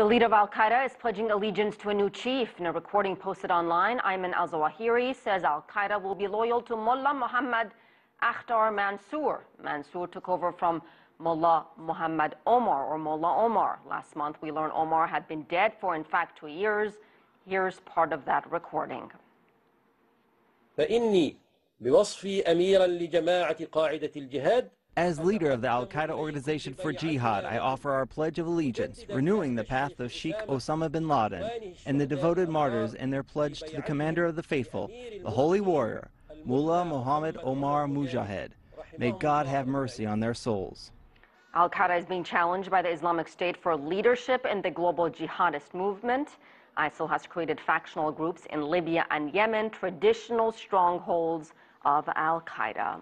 The leader of Al Qaeda is pledging allegiance to a new chief. In a recording posted online, Ayman al Zawahiri says Al Qaeda will be loyal to Mullah Muhammad Akhtar Mansour. Mansour took over from Mullah Muhammad Omar or Mullah Omar. Last month, we learned Omar had been dead for, in fact, two years. Here's part of that recording. فإني بوصفي أميرا لجماعة قاعدة الجهاد as leader of the Al Qaeda Organization for Jihad, I offer our Pledge of Allegiance, renewing the path of Sheikh Osama bin Laden and the devoted martyrs in their pledge to the Commander of the Faithful, the Holy Warrior, Mullah Muhammad Omar Mujahid. May God have mercy on their souls. Al Qaeda is being challenged by the Islamic State for leadership in the global jihadist movement. ISIL has created factional groups in Libya and Yemen, traditional strongholds of Al Qaeda.